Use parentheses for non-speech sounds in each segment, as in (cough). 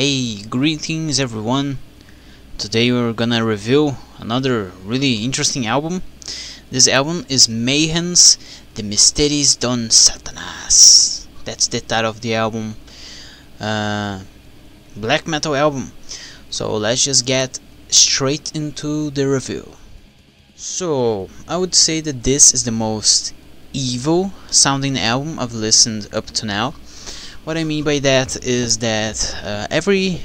Hey, greetings everyone. Today we're gonna review another really interesting album. This album is Mayhem's De Mysteriis Dom Sathanas. That's the title of the album. Uh, black metal album. So let's just get straight into the review. So, I would say that this is the most evil sounding album I've listened up to now. What I mean by that is that uh, every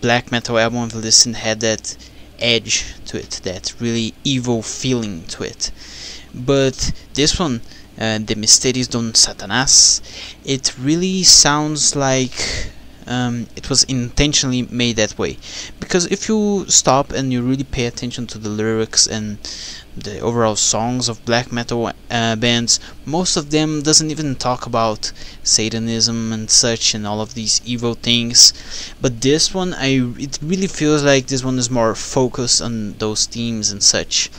black metal album I've listened had that edge to it, that really evil feeling to it. But this one, uh, De Mysteriis Dom Sathanas, it really sounds like um, it was intentionally made that way. Because if you stop and you really pay attention to the lyrics and the overall songs of black metal uh, bands, most of them doesn't even talk about Satanism and such and all of these evil things. But this one, I it really feels like this one is more focused on those themes and such.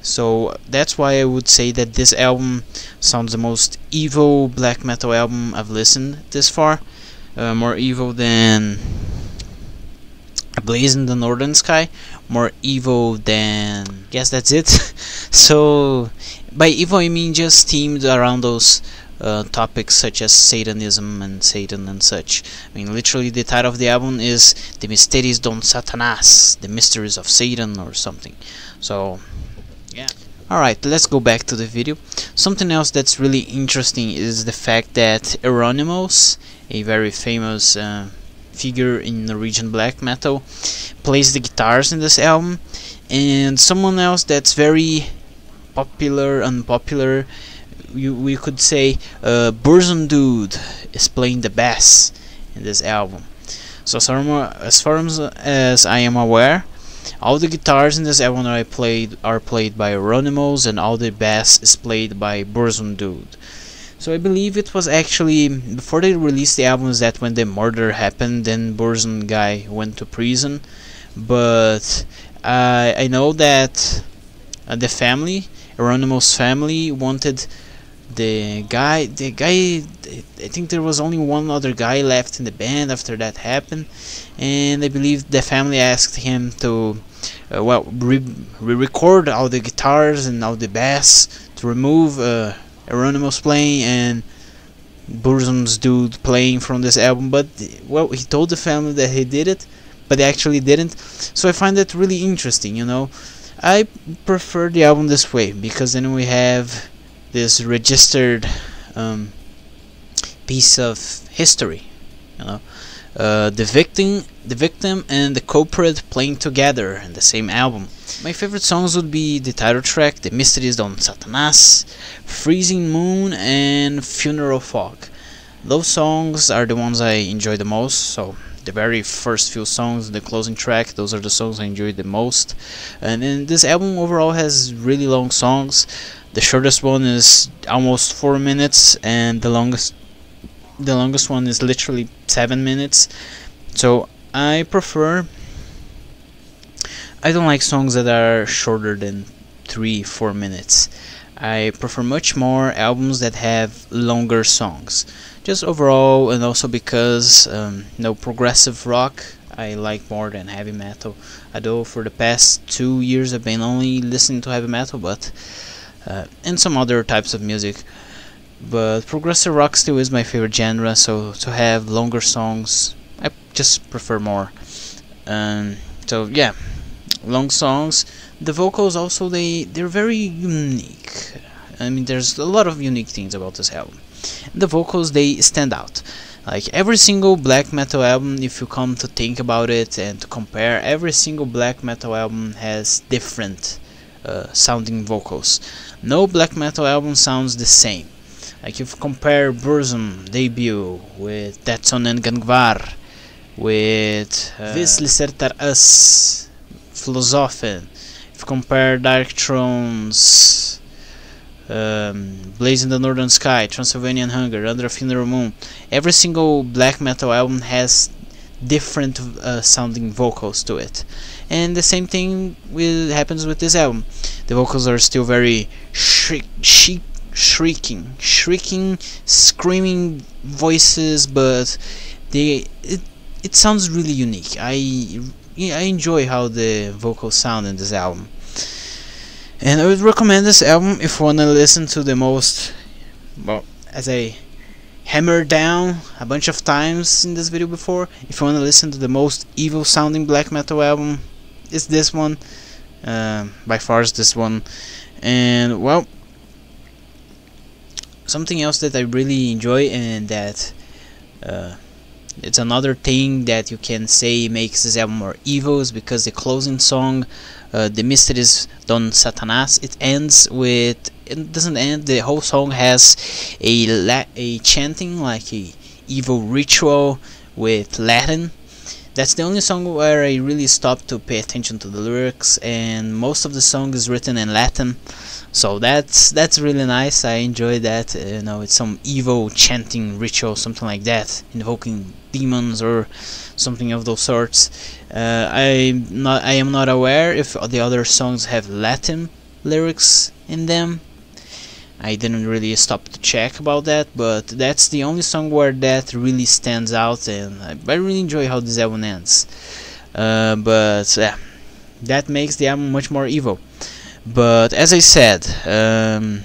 So that's why I would say that this album sounds the most evil black metal album I've listened this far. Uh, more evil than Blaze in the Northern Sky, more evil than. Guess that's it. (laughs) so, by evil I mean just themed around those uh, topics such as Satanism and Satan and such. I mean, literally, the title of the album is De Mysteriis Dom Sathanas, The Mysteries of Satan, or something. So, yeah. Alright, let's go back to the video. Something else that's really interesting is the fact that Euronymous, a very famous uh, figure in Norwegian black metal, plays the guitars in this album, and someone else that's very popular, unpopular, you, we could say uh, Burzum Dude is playing the bass in this album. So as far as, far as I am aware, all the guitars in this album I played are played by Euronymous and all the bass is played by Burzum Dude. So I believe it was actually before they released the albums that when the murder happened, then Burzum guy went to prison. But uh, I know that uh, the family, Euronymous family, wanted the guy the guy I think there was only one other guy left in the band after that happened. And I believe the family asked him to uh, well re-record all the guitars and all the bass to remove uh, playing and Burzum's dude playing from this album. But well he told the family that he did it but they actually didn't. So I find that really interesting you know. I prefer the album this way because then we have this registered um, piece of history. You know, uh, the victim, the victim, and the culprit playing together in the same album. My favorite songs would be the title track, "De Mysteriis Dom Sathanas," "Freezing Moon," and "Funeral Fog." Those songs are the ones I enjoy the most. So the very first few songs, the closing track, those are the songs I enjoyed the most. And then this album overall has really long songs. The shortest one is almost four minutes, and the longest the longest one is literally seven minutes. So I prefer. I don't like songs that are shorter than three, four minutes. I prefer much more albums that have longer songs. Just overall, and also because um, no progressive rock I like more than heavy metal. Although for the past two years I've been only listening to heavy metal, but uh, and some other types of music. But progressive rock still is my favorite genre, so to have longer songs, I just prefer more. Um, so yeah, long songs. The vocals also they they're very unique. I mean, there's a lot of unique things about this album. The vocals they stand out. Like every single black metal album, if you come to think about it and to compare, every single black metal album has different uh, sounding vocals. No black metal album sounds the same. Like if you compare Burzum debut with Det som engang var, with uh, Vis Lisertar Us, Filosofem, if you compare Darkthrone's, um, Blaze in the Northern Sky, Transylvanian Hunger, Under a Funeral Moon, every single black metal album has different uh, sounding vocals to it and the same thing will happens with this album the vocals are still very shriek, shriek, shrieking shrieking screaming voices but they it, it sounds really unique. I I enjoy how the vocals sound in this album, and I would recommend this album if you wanna listen to the most well as I hammered down a bunch of times in this video before. If you wanna listen to the most evil sounding black metal album, it's this one. Uh, by far is this one, and well something else that I really enjoy and that uh, it's another thing that you can say makes this album more evil is because the closing song uh, de mysteriis dom sathanas it ends with it doesn't end the whole song has a la a chanting like a evil ritual with latin that's the only song where I really stopped to pay attention to the lyrics and most of the song is written in Latin. So that's that's really nice. I enjoy that you know it's some evil chanting ritual something like that invoking demons or something of those sorts. Uh, I not I am not aware if the other songs have Latin lyrics in them I didn't really stop to check about that, but that's the only song where that really stands out, and I, really enjoy how this album ends. Uh, but yeah, that makes the album much more evil. But as I said, um,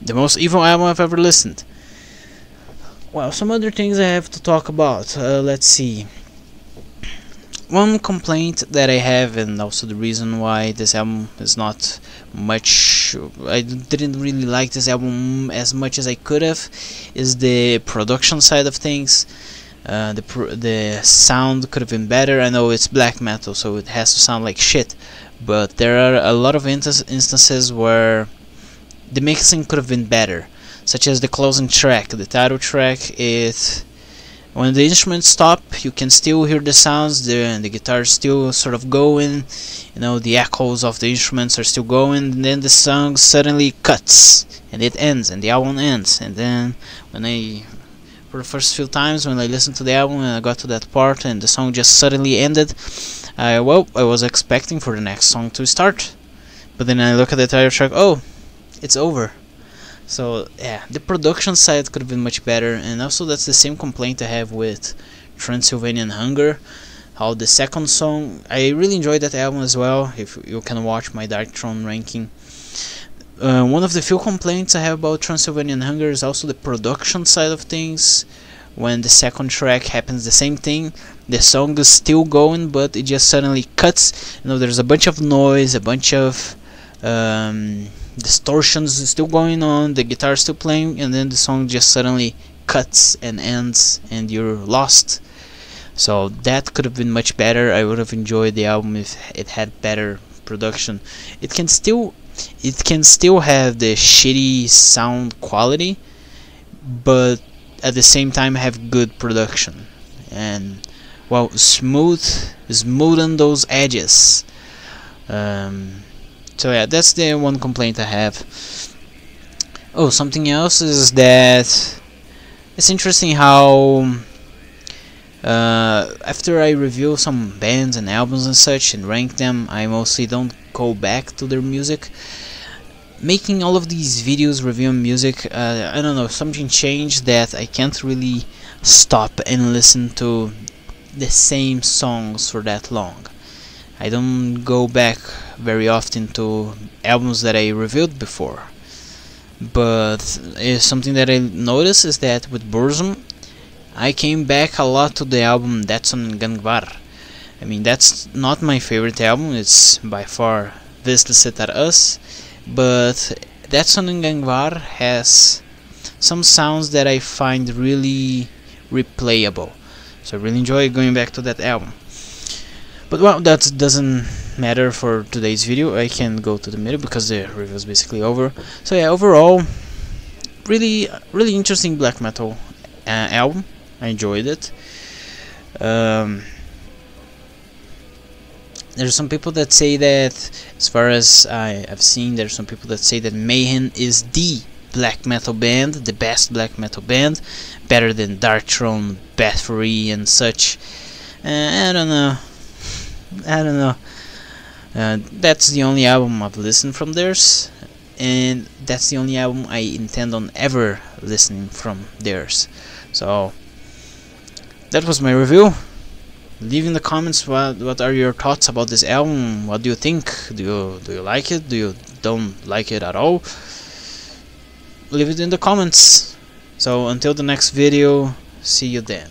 the most evil album I've ever listened. Well, some other things I have to talk about. Uh, let's see one complaint that I have, and also the reason why this album is not much, I didn't really like this album as much as I could have, is the production side of things. Uh, the the sound could have been better. I know it's black metal, so it has to sound like shit, but there are a lot of instances where the mixing could have been better, such as the closing track, the title track. It when the instruments stop you can still hear the sounds the, the guitar is still sort of going you know the echoes of the instruments are still going and then the song suddenly cuts and it ends and the album ends and then when I for the first few times when I listened to the album and I got to that part and the song just suddenly ended I well I was expecting for the next song to start. But then I look at the title track oh it's over so yeah, the production side could have been much better, and also that's the same complaint I have with Transylvanian Hunger. How the second song, I really enjoyed that album as well. If you can watch my Darkthrone ranking. Uh, one of the few complaints I have about Transylvanian Hunger is also the production side of things. When the second track happens the same thing, the song is still going, but it just suddenly cuts. You know, there's a bunch of noise, a bunch of um, distortions is still going on, the guitar is still playing, and then the song just suddenly cuts and ends, and you're lost. So that could have been much better. I would have enjoyed the album if it had better production. It can still, it can still have the shitty sound quality, but at the same time have good production and well smooth smoothen those edges. Um, so yeah, that's the one complaint I have. Oh, something else is that it's interesting how uh, after I review some bands and albums and such and rank them, I mostly don't go back to their music. Making all of these videos reviewing music, uh, I don't know, something changed that I can't really stop and listen to the same songs for that long. I don't go back very often to albums that I reviewed before. But eh, something that I noticed is that with Burzum, I came back a lot to the album Det som engang var. I mean, that's not my favorite album, it's by far Vislicet Us, but Det som engang var has some sounds that I find really replayable. So I really enjoy going back to that album. But well, that doesn't matter for today's video. I can go to the middle because the review is basically over. So yeah, overall, really, really interesting black metal uh, album. I enjoyed it. Um, there's some people that say that, as far as I have seen, there's some people that say that Mayhem is the black metal band, the best black metal band, better than Darkthrone, Bathory, and such. Uh, I don't know. I don't know. Uh, that's the only album I've listened from theirs, and that's the only album I intend on ever listening from theirs. So that was my review. leave in the comments what what are your thoughts about this album what do you think do you do you like it do you don't like it at all leave it in the comments so until the next video see you then